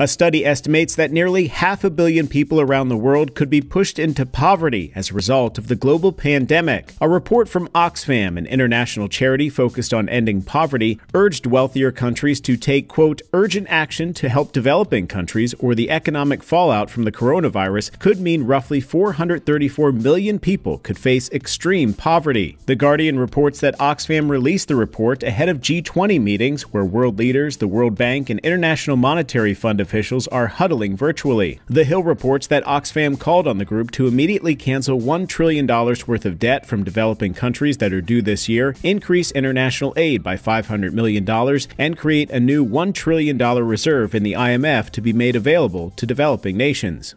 A study estimates that nearly half a billion people around the world could be pushed into poverty as a result of the global pandemic. A report from Oxfam, an international charity focused on ending poverty, urged wealthier countries to take, quote, urgent action to help developing countries or the economic fallout from the coronavirus could mean roughly 434 million people could face extreme poverty. The Guardian reports that Oxfam released the report ahead of G20 meetings where world leaders, the World Bank, and International Monetary Fund officials are huddling virtually. The Hill reports that Oxfam called on the group to immediately cancel $1 trillion worth of debt from developing countries that are due this year, increase international aid by $500 million, and create a new $1 trillion reserve in the IMF to be made available to developing nations.